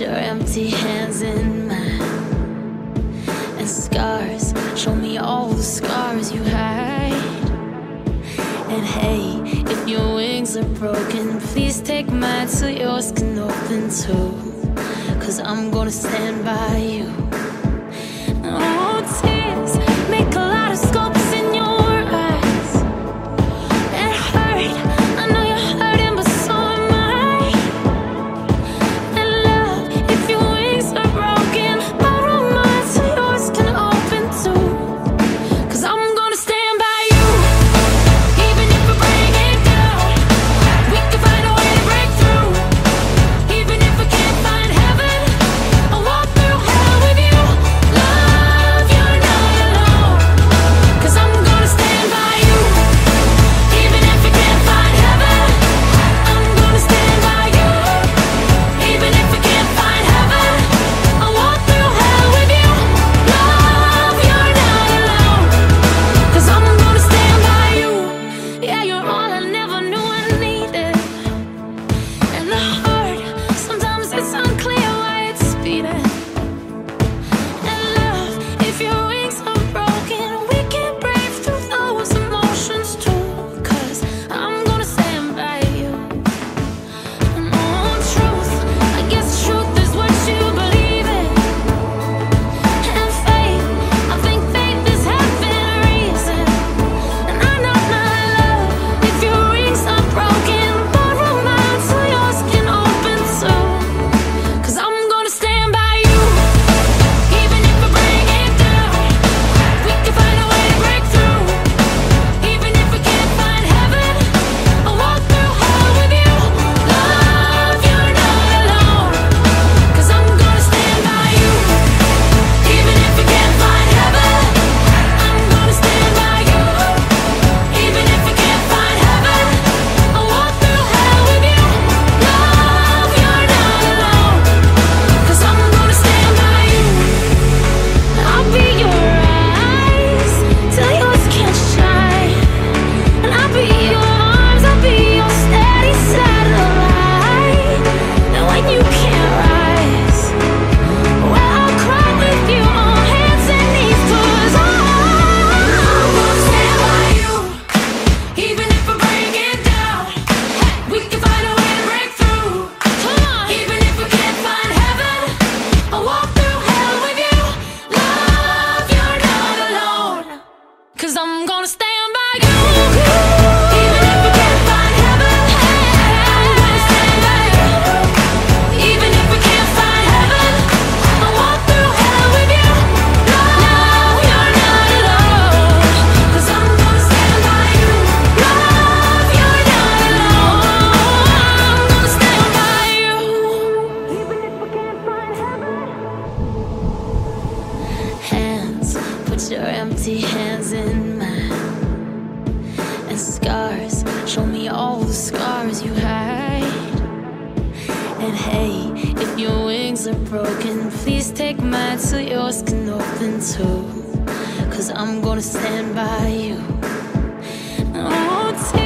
Your empty hands in mine. And scars, show me all the scars you hide. And hey, if your wings are broken, please take mine so yours can open too. Cause I'm gonna stand by you. Cause I'm gonna stay. broken. Please take mine so yours can open too. Cause I'm gonna stand by you. I won't take